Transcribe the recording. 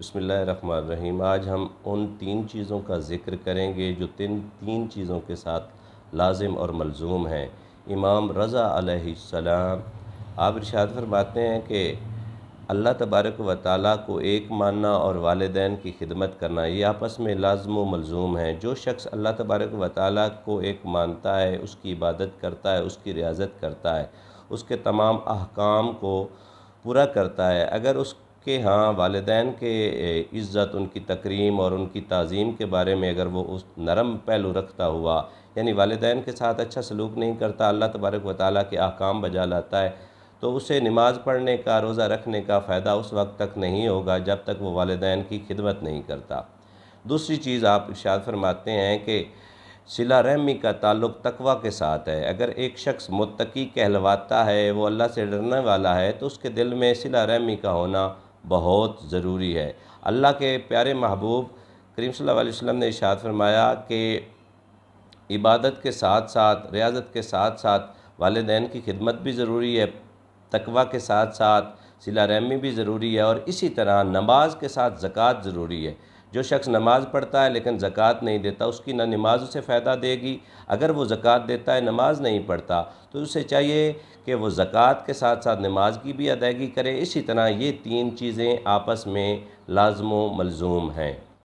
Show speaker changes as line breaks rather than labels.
बसमीम आज हम उन तीन चीज़ों का ज़िक्र करेंगे जो तीन तीन चीज़ों के साथ लाजिम और मलजूम हैं। इमाम रज़ा अलैहिस्सलाम आप इरशाद फरमाते हैं कि अल्लाह तबारक व ताली को एक मानना और वालदेन की खिदमत करना, ये आपस में लाजम व मलजूम है। जो शख्स अल्लाह तबारक व ताली को एक मानता है, उसकी इबादत करता है, उसकी रियाजत करता है, उसके तमाम अहकाम को पूरा करता है, अगर उस कि हाँ वालदेन के इज़्ज़त, उनकी तकरीम और उनकी तज़ीम के बारे में अगर वो उस नरम पहलू रखता हुआ, यानी वालदेन के साथ अच्छा सलूक नहीं करता, अल्लाह तबारक व ताली के अहकाम बजा लाता है तो उसे नमाज़ पढ़ने का, रोज़ा रखने का फ़ायदा उस वक्त तक नहीं होगा जब तक वो वालदेन की खिदमत नहीं करता। दूसरी चीज़ आप इशाद फरमाते हैं कि सिला रहमी का ताल्लुक़ तकवा के साथ है। अगर एक शख्स मुतकी कहलवाता है, वो अल्लाह से डरने वाला है तो उसके दिल में सिला रहमी का होना बहुत ज़रूरी है। अल्लाह के प्यारे महबूब, करीम वसल्लम ने इशात फरमाया कि इबादत के साथ साथ, रियाजत के साथ साथ, वालदेन की खिदमत भी ज़रूरी है, तकवा के साथ साथ, सिला रहमी भी ज़रूरी है और इसी तरह नमाज़ के साथ ज़क़़त ज़रूरी है। जो शख्स नमाज़ पढ़ता है लेकिन ज़क़़त नहीं देता, उसकी ना नमाज़ उसे फ़ायदा देगी। अगर वो ज़क़़त देता है, नमाज़ नहीं पढ़ता तो उसे चाहिए कि वो ज़क़़त के साथ साथ नमाज़ की भी अदायगी करे। इसी तरह ये तीन चीज़ें आपस में लाजम मलजूम हैं।